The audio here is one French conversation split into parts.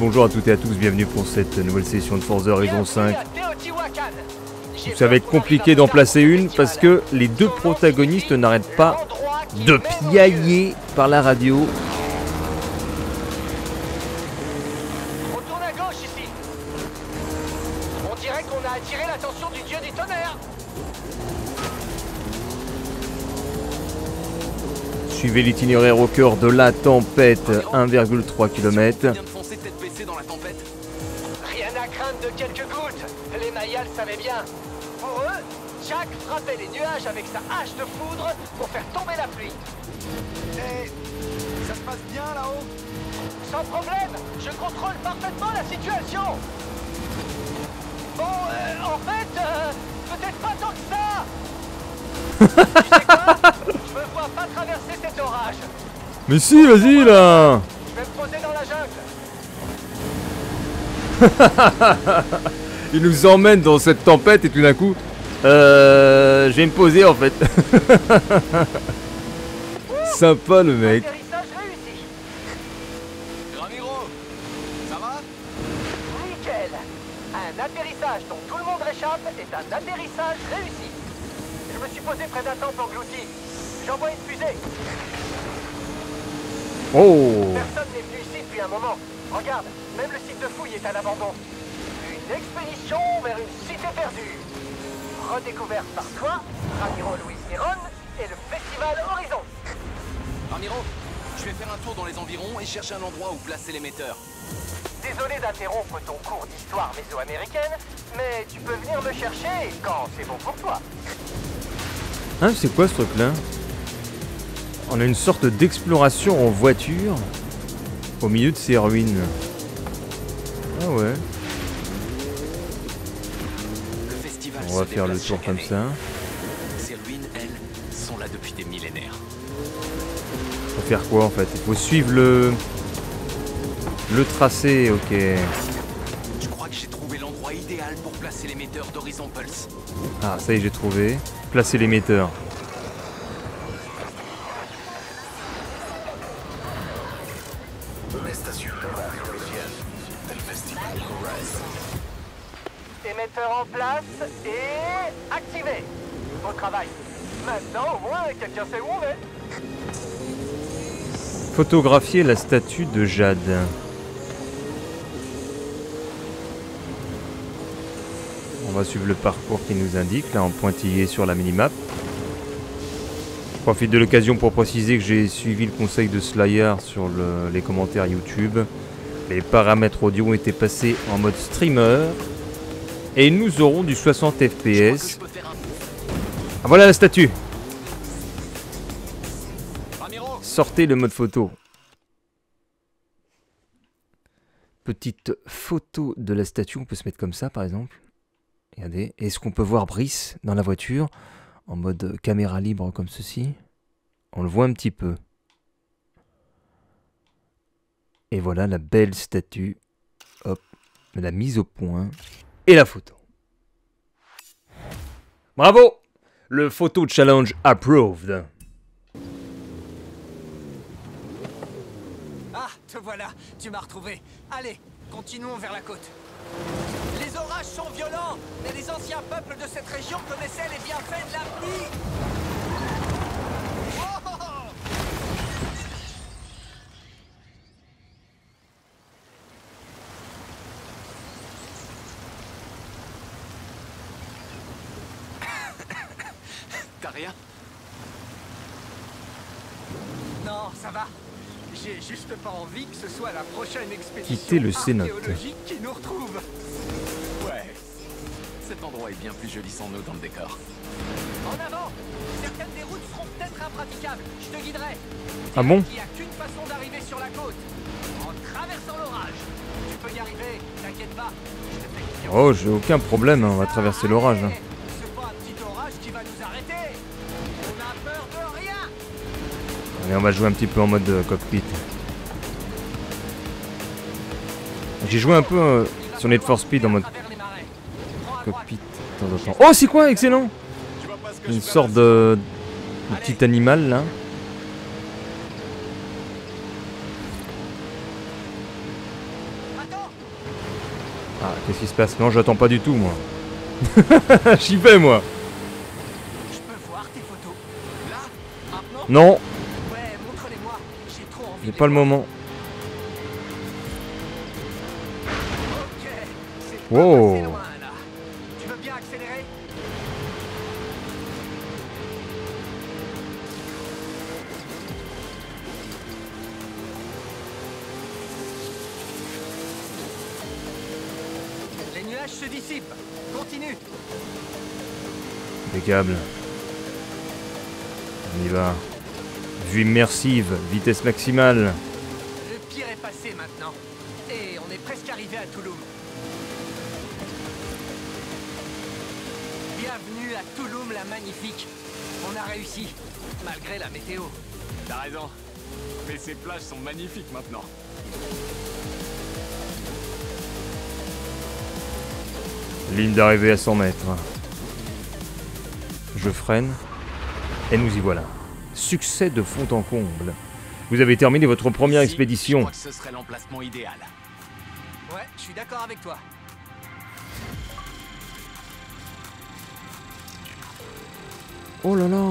Bonjour à toutes et à tous, bienvenue pour cette nouvelle session de Forza Horizon 5. Ça va être compliqué d'en placer une parce que les deux protagonistes n'arrêtent pas de piailler par la radio. On tourne à gauche ici. On dirait qu'on a attiré l'attention du dieu du tonnerre. Suivez l'itinéraire au cœur de la tempête, 1,3 km. Pour eux, Jack frappait les nuages avec sa hache de foudre pour faire tomber la pluie. Et ça se passe bien là-haut Sans problème, je contrôle parfaitement la situation. Bon, euh, en fait, euh, peut-être pas tant que ça. tu sais quoi? Je me vois pas traverser cet orage. Mais si, vas-y là Je vais me poser dans la jungle. Il nous emmène dans cette tempête et tout d'un coup, euh, je vais me poser en fait. Sympa le mec. Atterrissage réussi. Ramiro, ça va? Nickel. Un atterrissage dont tout le monde réchappe est un atterrissage réussi. Je me suis posé près d'un temple englouti. J'envoie une fusée. Oh Personne n'est venu ici depuis un moment. Regarde, même le site de fouille est à l'abandon. Expédition vers une cité perdue. Redécouverte par toi, Ramiro Luis Miron et le Festival Horizon. Ramiro, je vais faire un tour dans les environs et chercher un endroit où placer l'émetteur. Désolé d'interrompre ton cours d'histoire mésoaméricaine, mais tu peux venir me chercher quand c'est bon pour toi. Hein, c'est quoi ce truc là On a une sorte d'exploration en voiture au milieu de ces ruines. Ah ouais, on va faire le tour comme année. ça. Ces ruines, elles, sont là depuis des millénaires. Faut faire quoi en fait? Il faut suivre le... Le tracé, ok. Je crois que j'ai trouvé l'endroit idéal pour placer l'émetteur d'Horizon Pulse? Ah, ça y est, j'ai trouvé. Placer l'émetteur. Photographier la statue de Jade. On va suivre le parcours qui nous indique, là en pointillé sur la minimap. Je profite de l'occasion pour préciser que j'ai suivi le conseil de Slayer sur le- les commentaires YouTube. Les paramètres audio ont été passés en mode streamer. Et nous aurons du 60 Je crois que fps. Ah, voilà la statue Sortez le mode photo. Petite photo de la statue, on peut se mettre comme ça par exemple. Regardez, est-ce qu'on peut voir Brice dans la voiture en mode caméra libre comme ceci? On le voit un petit peu. Et voilà la belle statue. Hop, la mise au point et la photo. Bravo Le photo challenge approved. Ah, te voilà, tu m'as retrouvé. Allez, continuons vers la côte. Les orages sont violents, mais les anciens peuples de cette région connaissaient les bienfaits de la pluie. T'as rien? Non, ça va. J'ai juste pas envie que ce soit la prochaine expédition Quittez le archéologique qui nous retrouve. Ouais. Cet endroit est bien plus joli sans nous dans le décor. En avant Certaines des routes seront peut-être impraticables. Je te guiderai. Ah bon Il n'y a qu'une façon d'arriver sur la côte. En traversant l'orage. Tu peux y arriver, t'inquiète pas. Je te fais confiance. Oh, j'ai aucun problème, hein, on va traverser l'orage. C'est pas un petit orage qui va nous arrêter. On a peur de rien. Allez, on va jouer un petit peu en mode euh, cockpit. J'ai joué un peu euh, sur Need for Speed en mode cockpit de temps en temps. Oh, c'est quoi? Excellent Une sorte de, de petit animal là. Ah, qu'est-ce qui se passe? Non, j'attends pas du tout, moi. J'y vais, moi. Je peux voir tes photos Là Maintenant Non, Ouais, montre-les-moi. J'ai trop envie. j'ai de pas le moment. Wow. Tu veux bien accélérer Les nuages se dissipent. Continue. Impeccable. On y va. Vue immersive, vitesse maximale. Le pire est passé maintenant. Et on est presque arrivé à Touloum. À Touloum la magnifique. On a réussi, malgré la météo. T'as raison. Mais ces plages sont magnifiques maintenant. Ligne d'arrivée à 100 mètres. Je freine. Et nous y voilà. Succès de fond en comble. Vous avez terminé votre première Ici, Je expédition. crois que ce serait l'emplacement idéal. Ouais, je suis d'accord avec toi. Oh là là.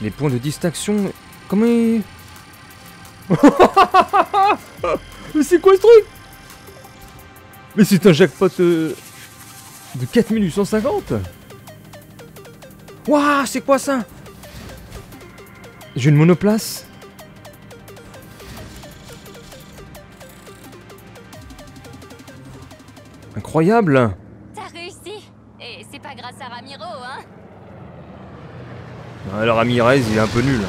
Les points de distinction... Comment ils... Mais c'est quoi ce truc? Mais c'est un jackpot euh, de 4850 Waouh, c'est quoi ça? J'ai une monoplace. Incroyable T'as réussi Et c'est pas grâce à Ramiro, hein Alors Ramirez, il est un peu nul.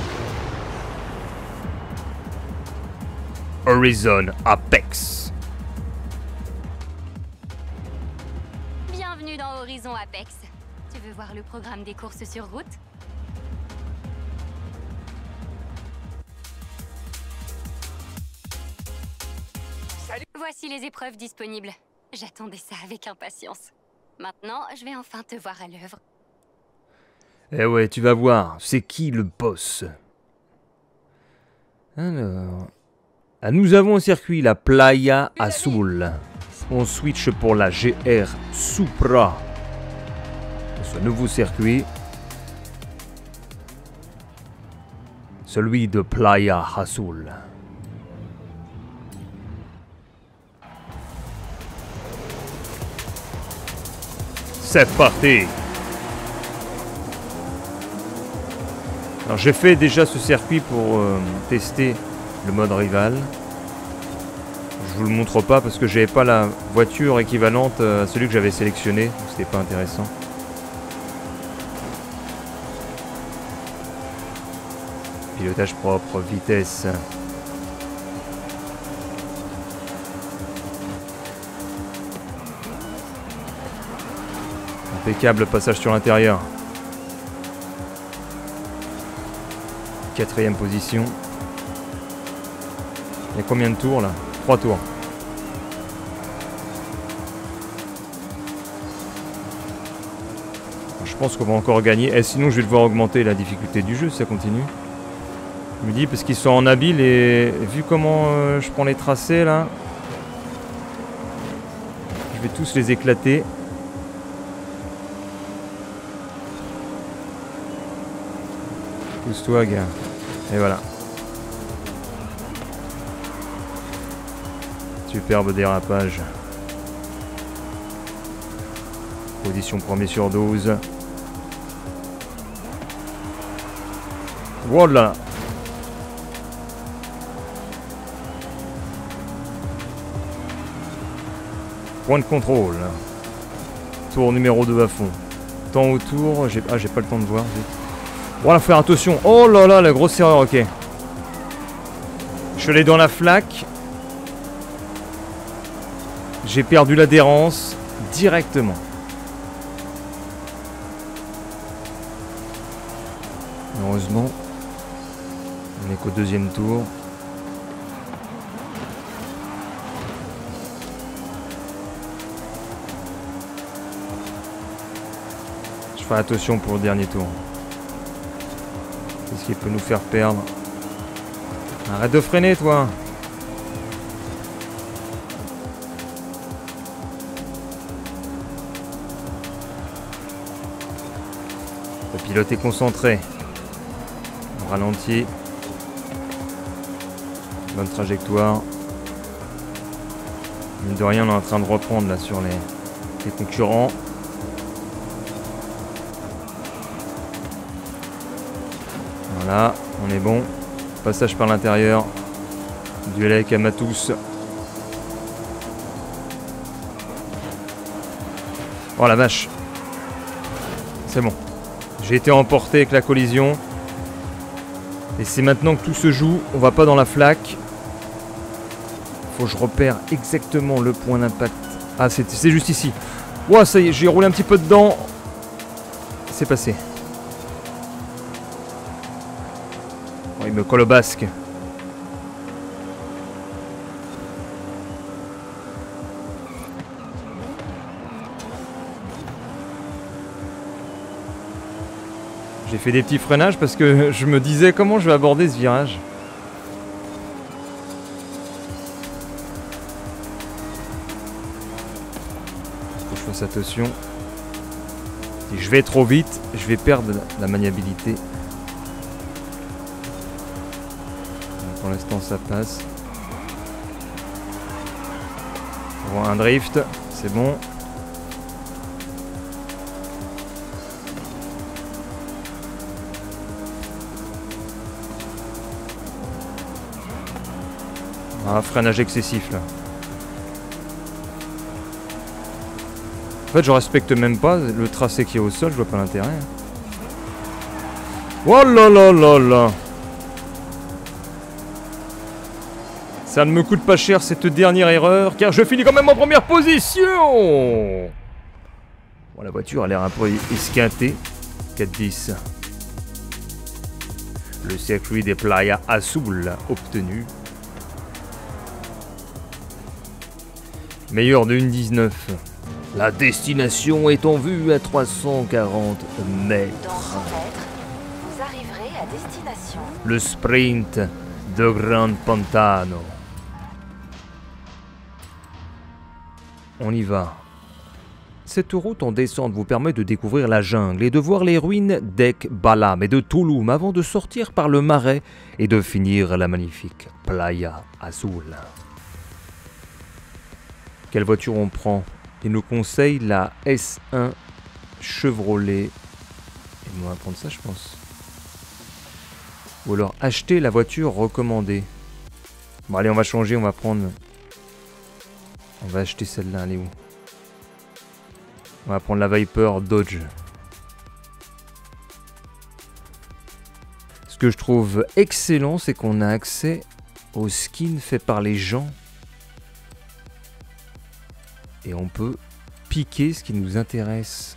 Horizon Apex. Bienvenue dans Horizon Apex. Tu veux voir le programme des courses sur route? Salut. Voici les épreuves disponibles. J'attendais ça avec impatience. Maintenant, je vais enfin te voir à l'œuvre. Eh ouais, tu vas voir, c'est qui le boss? Alors... Ah, nous avons un circuit, la Playa Azul. On switch pour la GR Supra. Ce nouveau circuit. Celui de Playa Azul. C'est parti Alors j'ai fait déjà ce circuit pour euh, tester le mode rival. Je vous le montre pas parce que j'avais pas la voiture équivalente euh, à celui que j'avais sélectionné, donc c'était pas intéressant. Pilotage propre, vitesse. Impeccable passage sur l'intérieur. Quatrième position. Il y a combien de tours là? Trois tours. Je pense qu'on va encore gagner. Et sinon, je vais devoir augmenter la difficulté du jeu si ça continue. Je me dis, parce qu'ils sont en habile et vu comment euh, je prends les tracés là, je vais tous les éclater. Et voilà. Superbe dérapage. Position premier sur 12. Voilà. Point de contrôle. Tour numéro 2 à fond. Temps autour, j'ai ah, j'ai pas le temps de voir. vite. Voilà, faire attention. Oh là là, la grosse erreur, ok. Je allé dans la flaque. J'ai perdu l'adhérence directement. Heureusement, on n'est qu'au deuxième tour. Je ferai attention pour le dernier tour. Qu'est-ce qu'il peut nous faire perdre Arrête de freiner, toi Le pilote est concentré. On ralentit. Bonne trajectoire. Mine de rien, on est en train de reprendre là sur les, les concurrents. Voilà, on est bon. Passage par l'intérieur. Duel avec Amatus. Oh la vache. C'est bon. J'ai été emporté avec la collision. Et c'est maintenant que tout se joue. On va pas dans la flaque. Faut que je repère exactement le point d'impact. Ah, c'est c'est juste ici. Ouah, ça y est, j'ai roulé un petit peu dedans. C'est passé. Oh, il me colle au basque. J'ai fait des petits freinages parce que je me disais comment je vais aborder ce virage. Faut que je fasse attention. Si je vais trop vite, je vais perdre la maniabilité. Pour l'instant, ça passe. On voit un drift, c'est bon. Ah, freinage excessif là. En fait, je respecte même pas le tracé qui est au sol, je vois pas l'intérêt. Oh là là là là Ça ne me coûte pas cher cette dernière erreur, car je finis quand même en première position Bon, la voiture a l'air un peu esquintée. 4-10. Le circuit des Playa Azul obtenu. Meilleur de 1,19. La destination est en vue à 340 mètres. Dans 100 mètres, vous arriverez à destination. Le sprint de Grand Pantano. On y va. Cette route en descente vous permet de découvrir la jungle et de voir les ruines d'Ek Balam et de Touloum avant de sortir par le marais et de finir la magnifique Playa Azul. Quelle voiture on prend? Il nous conseille la S1 Chevrolet. Et on va prendre ça, je pense. Ou alors acheter la voiture recommandée. Bon, allez, on va changer, on va prendre. On va acheter celle-là, elle est où On va prendre la Viper Dodge. Ce que je trouve excellent, c'est qu'on a accès aux skins faits par les gens et on peut piquer ce qui nous intéresse.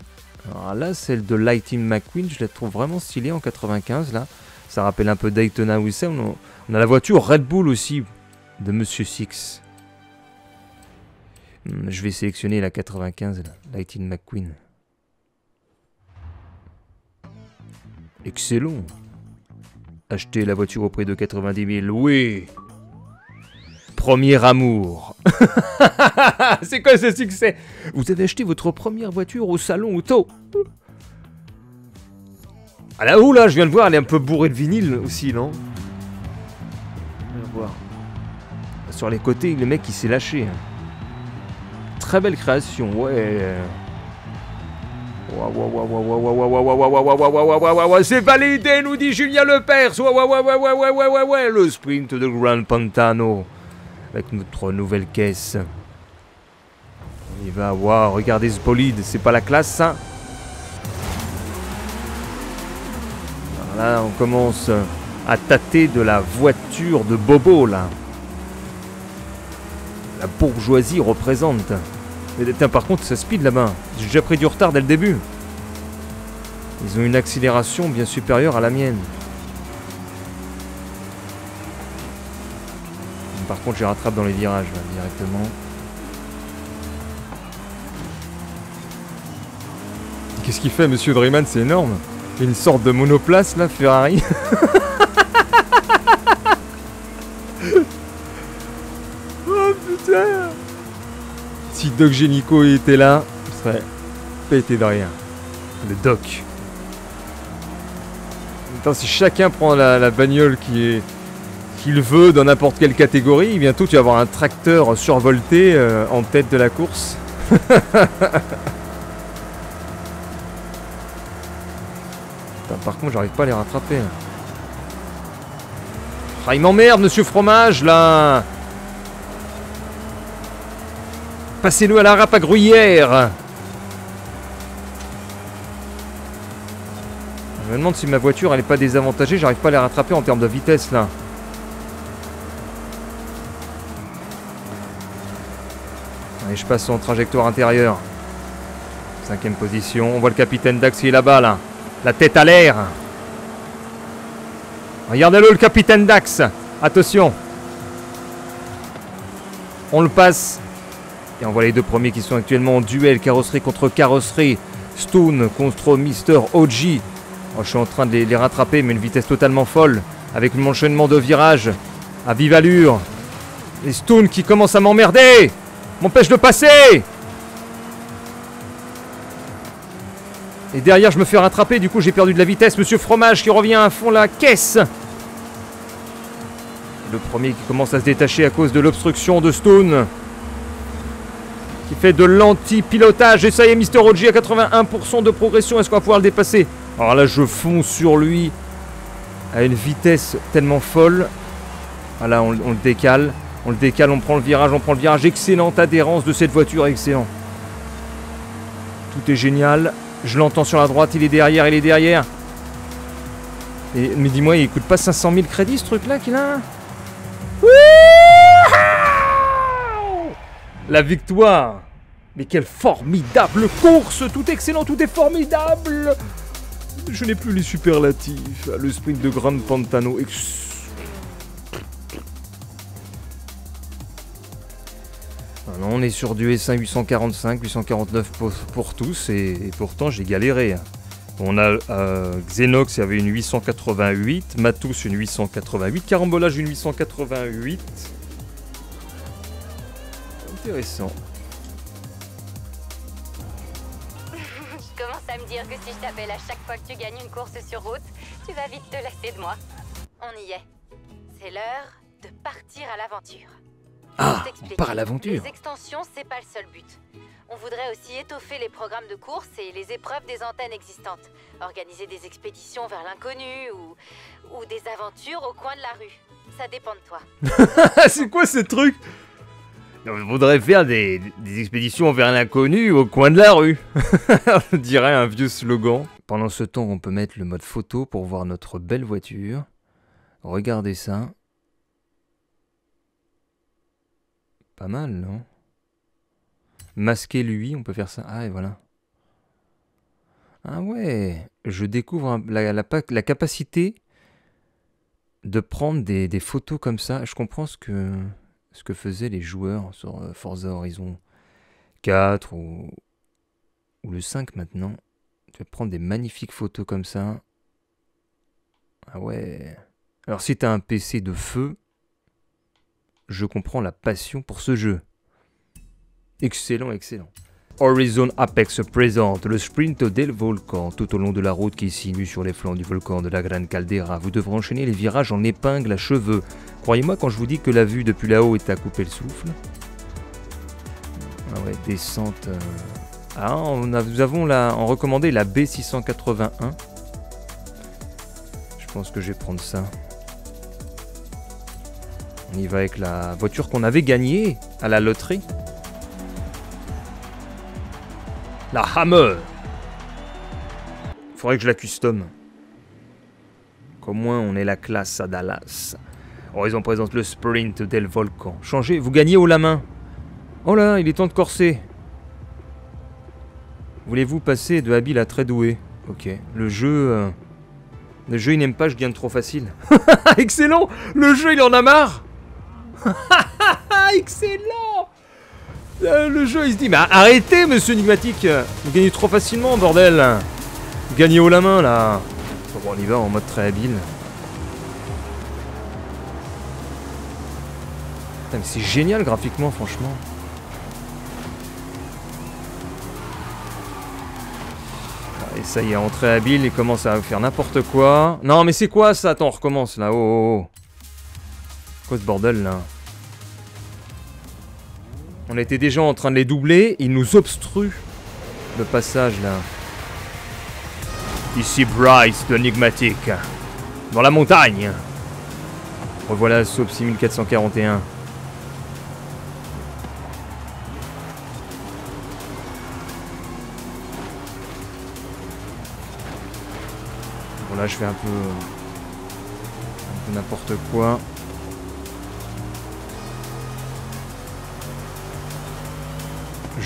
Alors là, celle de Lightning McQueen, je la trouve vraiment stylée en 95 là. Ça rappelle un peu Daytona Wissem. On on a la voiture Red Bull aussi de Monsieur Six. Hmm, Je vais sélectionner la 95 là, Lightning McQueen. Excellent. Acheter la voiture au prix de 90 000, oui. Premier amour. C'est quoi ce succès? Vous avez acheté votre première voiture au salon auto Ah là, où là, je viens de voir, elle est un peu bourrée de vinyle aussi, non? Je viens de voir. Sur les côtés, le mec il s'est lâché très belle création, ouais. C'est validé, nous dit Julien Lepers. Le sprint de Grand Pantano. Avec notre nouvelle caisse. Il va avoir, regardez ce bolide, c'est pas la classe ça Là, on commence à tâter de la voiture de Bobo là. La bourgeoisie représente. Mais tiens, par contre, ça speed là-bas. J'ai déjà pris du retard dès le début. Ils ont une accélération bien supérieure à la mienne. Par contre, je les rattrape dans les virages là, directement. Qu'est-ce qu'il fait, monsieur Dreyman? C'est énorme. Une sorte de monoplace là, Ferrari? Doc Génico était là, il serait pété de rien. Le Doc. Attends, si chacun prend la, bagnole qu'il veut dans n'importe quelle catégorie, bientôt tu vas avoir un tracteur survolté euh, en tête de la course. Par contre, j'arrive pas à les rattraper. là. Ah, il m'emmerde, monsieur Fromage, là Passez-le à la râpe à gruyère Je me demande si ma voiture, elle est pas désavantagée, j'arrive pas à les rattraper en termes de vitesse, là. Allez, je passe en trajectoire intérieure. Cinquième position. On voit le capitaine Dax qui est là-bas, là. La tête à l'air. Regardez-le, le capitaine Dax. Attention. On le passe. Et on voit les deux premiers qui sont actuellement en duel. Carrosserie contre carrosserie. Stone contre Mister OG. Oh, je suis en train de les, rattraper, mais une vitesse totalement folle. Avec mon enchaînement de virages à vive allure. Et Stone qui commence à m'emmerder M'empêche de passer Et derrière, je me fais rattraper, du coup j'ai perdu de la vitesse. Monsieur Fromage qui revient à fond la caisse Le premier qui commence à se détacher à cause de l'obstruction de Stone. Qui fait de l'anti-pilotage. Et ça y est, Mister OG à 81% de progression. Est-ce qu'on va pouvoir le dépasser? Alors là, je fonce sur lui à une vitesse tellement folle. Voilà, on, on le décale. On le décale, on prend le virage, on prend le virage. Excellente adhérence de cette voiture, excellent. Tout est génial. Je l'entends sur la droite, il est derrière, il est derrière. Mais dis-moi, il coûte pas 500 000 crédits ce truc-là qu'il a La victoire Mais quelle formidable course Tout excellent, tout est formidable Je n'ai plus les superlatifs. Le sprint de Grand Pantano. Ah non, on est sur du S1 845, 849 pour, tous, et, pourtant j'ai galéré. On a euh, Xenox, avait une 888, Matus une 888, Carambolage une 888. Intéressant. Je commence à me dire que si je t'appelle à chaque fois que tu gagnes une course sur route, tu vas vite te lasser de moi. On y est. C'est l'heure de partir à l'aventure. Ah, on part à l'aventure. Les extensions, c'est pas le seul but. On voudrait aussi étoffer les programmes de course et les épreuves des antennes existantes. Organiser des expéditions vers l'inconnu ou, ou des aventures au coin de la rue. Ça dépend de toi. C'est quoi ce truc? On voudrait faire des, expéditions vers l'inconnu au coin de la rue. on dirait un vieux slogan. Pendant ce temps, on peut mettre le mode photo pour voir notre belle voiture. Regardez ça. Pas mal, non? Masquer lui, on peut faire ça. Ah, et voilà. Ah ouais, je découvre la, la pa- la capacité de prendre des photos comme ça. Je comprends ce que, ce que faisaient les joueurs sur euh, Forza Horizon 4 ou, ou le 5 maintenant. Tu vas prendre des magnifiques photos comme ça. Ah ouais. Alors si t'as un PC de feu, je comprends la passion pour ce jeu. Excellent, excellent. Horizon Apex présente le sprint del volcan tout au long de la route qui s'inue sur les flancs du volcan de la Grande Caldera. Vous devrez enchaîner les virages en épingle à cheveux. Croyez-moi quand je vous dis que la vue depuis là-haut est à couper le souffle. Ah ouais, descente. euh. Ah, nous avons la, en recommandé la B681. Je pense que je vais prendre ça. On y va avec la voiture qu'on avait gagnée à la loterie. La Hammer Faudrait que je la custom. Qu'au moins on ait la classe à Dallas. Horizon présente le sprint del volcan. Changez, vous gagnez haut la main. Oh là, il est temps de corser. Voulez-vous passer de habile à très doué? Ok. Le jeu... euh, Le jeu il n'aime pas, je gagne trop facile. Excellent Le jeu il en a marre Excellent Euh, Le jeu il se dit, mais arrêtez monsieur Enigmatique Vous gagnez trop facilement bordel Vous gagnez haut la main là Bon on y va en mode très habile. Putain, mais c'est génial graphiquement franchement. Ah, Et ça y est, entrée habile, il commence à faire n'importe quoi. Non, mais c'est quoi ça? Attends, on recommence là. Oh, oh, oh. Quoi ce bordel là? On était déjà en train de les doubler, ils nous obstruent le passage là. Ici Bryce de Enigmatique. Dans la montagne. Revoilà Soap 6441. Bon là je fais un peu... Un peu n'importe quoi.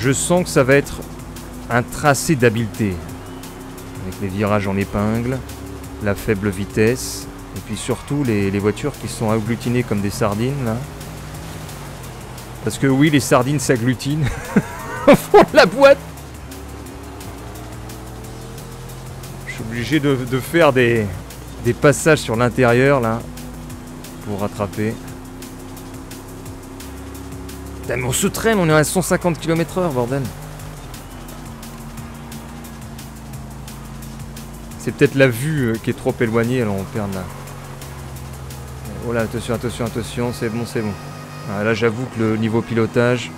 Je sens que ça va être un tracé d'habileté. Avec les virages en épingle, la faible vitesse, et puis surtout les, voitures qui sont agglutinées comme des sardines là. Parce que oui, les sardines s'agglutinent au fond de la boîte. Je suis obligé de, de faire des, des passages sur l'intérieur là pour rattraper. On se traîne, on est à 150 km/h, bordel. C'est peut-être la vue euh, qui est trop éloignée, alors on perd là. Oh là, attention, attention, attention, c'est bon, c'est bon. Ah, là, j'avoue que le niveau pilotage.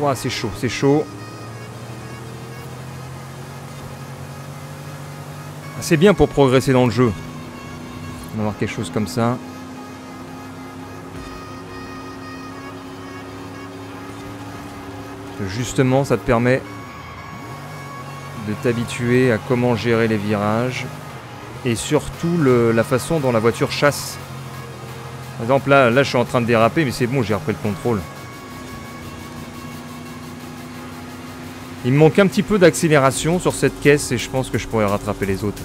Ouah, c'est chaud, c'est chaud. C'est bien pour progresser dans le jeu. On va voir quelque chose comme ça. Justement, ça te permet de t'habituer à comment gérer les virages et surtout la façon dont la voiture chasse. Par exemple, là, là, je suis en train de déraper, mais c'est bon, j'ai repris le contrôle. Il me manque un petit peu d'accélération sur cette caisse et je pense que je pourrais rattraper les autres.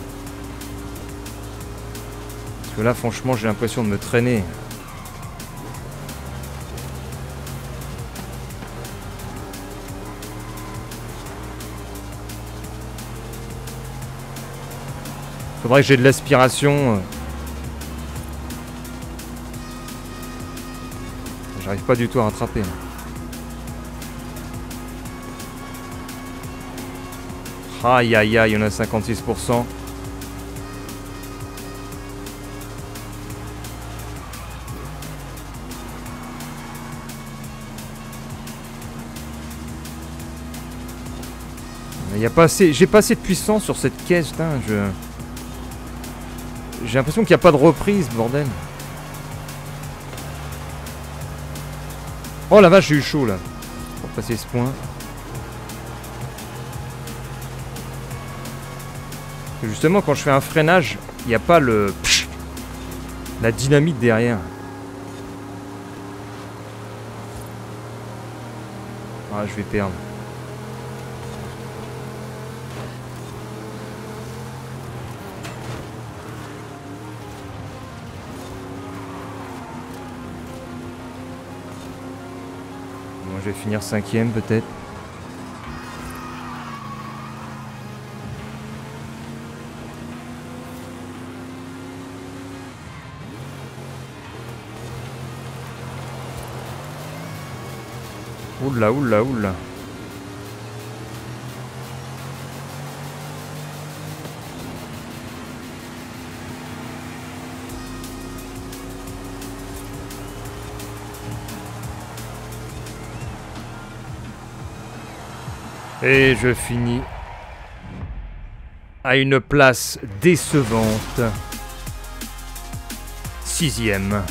Parce que là, franchement, j'ai l'impression de me traîner. Faudrait que j'ai de l'aspiration. J'arrive pas du tout à rattraper. Aïe aïe aïe, on a 56%. Il y a pas assez, j'ai pas assez de puissance sur cette caisse, je... J'ai l'impression qu'il n'y a pas de reprise, bordel. Oh la vache, j'ai eu chaud là. Pour passer ce point. Justement, quand je fais un freinage, il n'y a pas le... la dynamite derrière. Ah, je vais perdre. Bon, je vais finir cinquième peut-être. Oula, oula, oula. Et je finis à une place décevante. Sixième.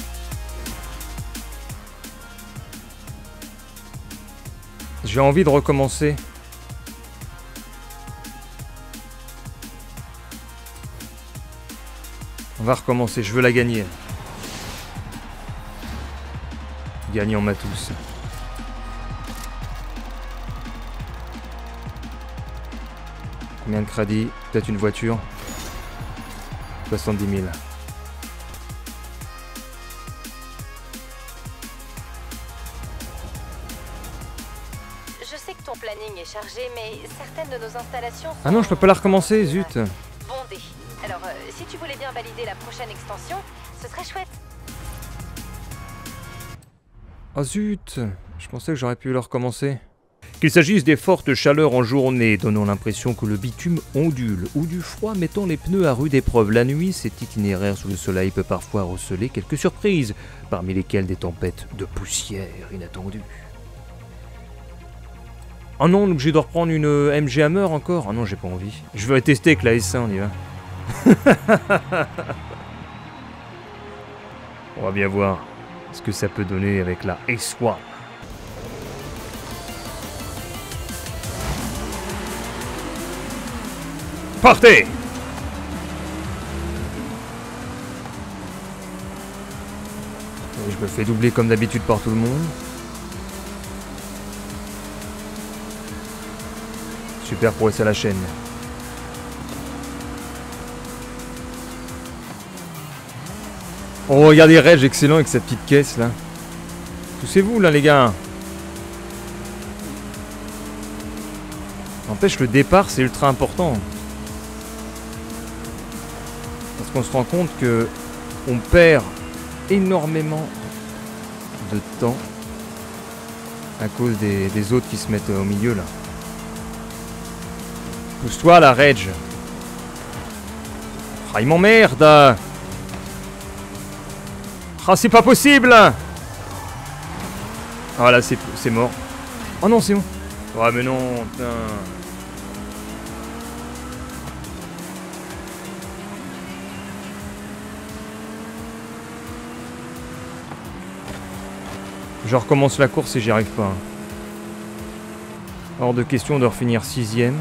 J'ai envie de recommencer. On va recommencer, je veux la gagner. Gagnant Matous. Combien de crédits? Peut-être une voiture 70 000. Mais certaines de nos installations sont Ah non, je peux pas la recommencer, zut bondées. Alors, euh, si tu voulais bien valider la prochaine extension, ce serait chouette. Oh zut Je pensais que j'aurais pu le recommencer. Qu'il s'agisse des fortes chaleurs en journée donnant l'impression que le bitume ondule, ou du froid mettant les pneus à rude épreuve la nuit, cet itinéraire sous le soleil peut parfois receler quelques surprises, parmi lesquelles des tempêtes de poussière inattendues. Oh non, donc je dois reprendre une euh, MG Hammer encore Ah non, j'ai pas envie. Je veux tester avec la S1, on y va. on va bien voir ce que ça peut donner avec la S1. Partez je me fais doubler comme d'habitude par tout le monde. Super prouesse à la chaîne. Oh, regardez Reg, excellent avec sa petite caisse là. Poussez-vous là, les gars. N'empêche, le départ, c'est ultra important. Parce qu'on se rend compte que on perd énormément de temps à cause des autres qui se mettent au milieu là. Pousse-toi la Reg. Ah, il m'emmerde Ah, c'est pas possible Ah là, c'est c'est mort. Oh non, c'est bon. Ouais, mais non, putain. Je recommence la course et j'y arrive pas. Hors de question de refinir sixième.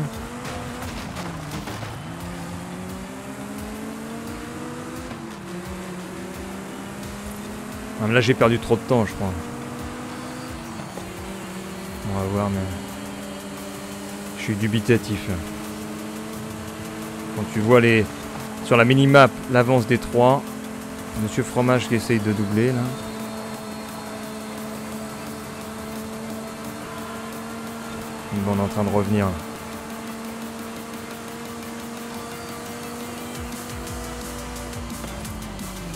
Là j'ai perdu trop de temps je crois. On va voir mais... Je suis dubitatif. Quand tu vois les... Sur la minimap l'avance des trois. Monsieur Fromage qui essaye de doubler là. Bon, on est en train de revenir.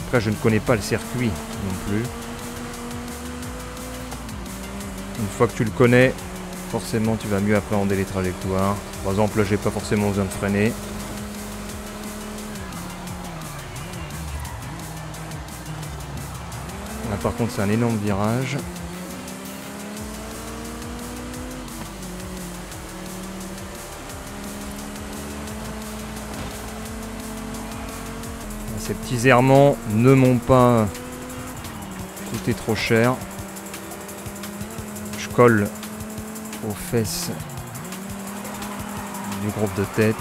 Après, je ne connais pas le circuit non plus. Une fois que tu le connais, forcément tu vas mieux appréhender les trajectoires. Par exemple, là, j'ai pas forcément besoin de freiner. Là, par contre, c'est un énorme virage. Ces petits errements ne m'ont pas coûté trop cher. Je colle aux fesses du groupe de tête.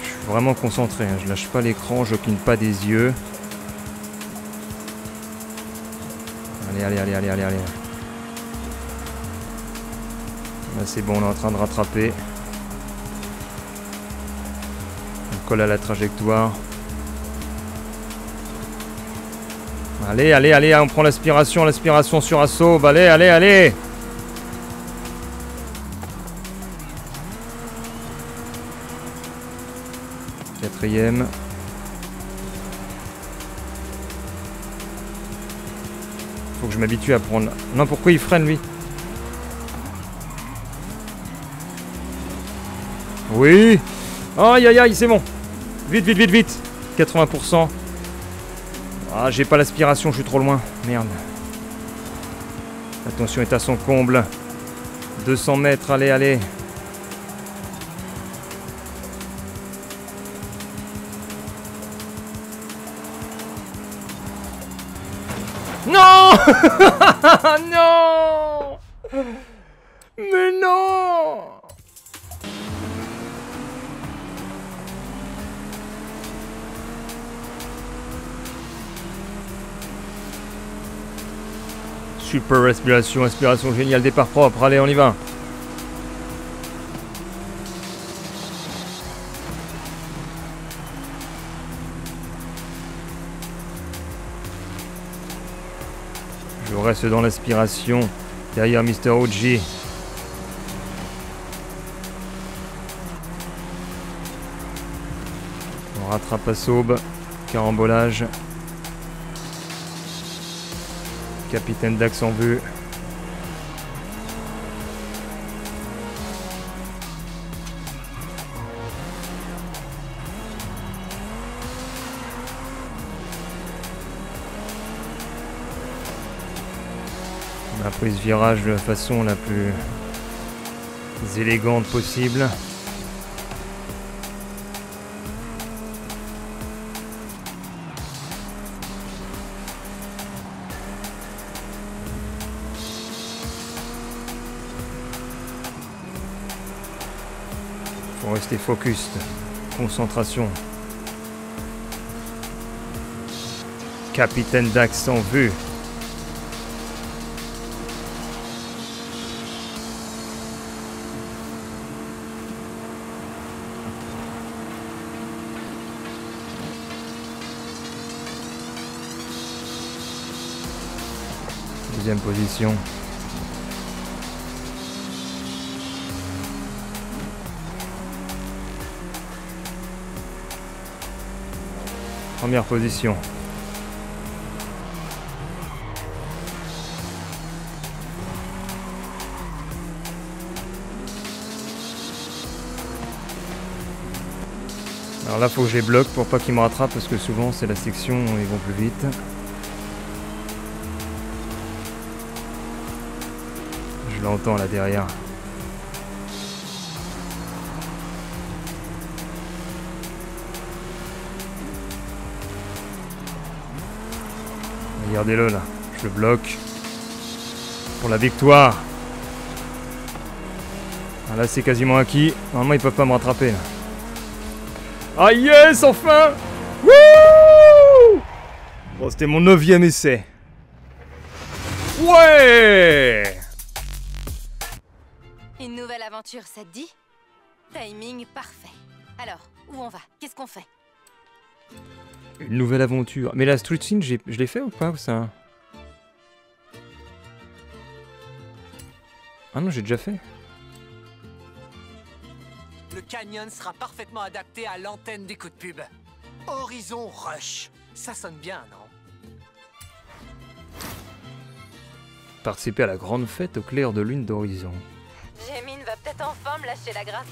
Je suis vraiment concentré, hein. je lâche pas l'écran, je cligne pas des yeux. Allez, allez, allez, allez, allez, allez. Là c'est bon, on est en train de rattraper. Colle à la trajectoire. Allez, allez, allez, on prend l'aspiration, l'aspiration sur assaut. Allez, allez, allez Quatrième. Faut que je m'habitue à prendre... Non, pourquoi il freine, lui? Oui Aïe, aïe, aïe, c'est bon Vite, vite, vite, vite 80%. Ah, j'ai pas l'aspiration, je suis trop loin. Merde. La tension est à son comble. 200 mètres, allez, allez. Non Non Mais non Super respiration, inspiration géniale, départ propre, allez on y va Je reste dans l'aspiration, derrière Mr. OG. On rattrape à Saube. carambolage. Capitaine Dax en vue. On a pris ce virage de la façon la plus élégante possible. Faut rester focus, concentration. Capitaine Dax en vue. Deuxième position. Première position. Alors là, faut que je les bloque pour pas qu'ils me rattrapent parce que souvent c'est la section où ils vont plus vite. Je l'entends là derrière. Regardez-le là, je le bloque. Pour la victoire. Ah, là c'est quasiment acquis. Normalement ils peuvent pas me rattraper là. Ah yes, enfin Wouh Bon c'était mon neuvième essai. Ouais Une nouvelle aventure, ça te dit? Timing parfait. Alors, où on va? Qu'est-ce qu'on fait? Une nouvelle aventure. Mais la street scene, j'ai- je l'ai fait ou pas ou ça? Ah non, j'ai déjà fait. Le canyon sera parfaitement adapté à l'antenne des coups de pub. Horizon Rush. Ça sonne bien, non? Participer à la grande fête au clair de lune d'horizon. Jémine va peut-être enfin me lâcher la grappe.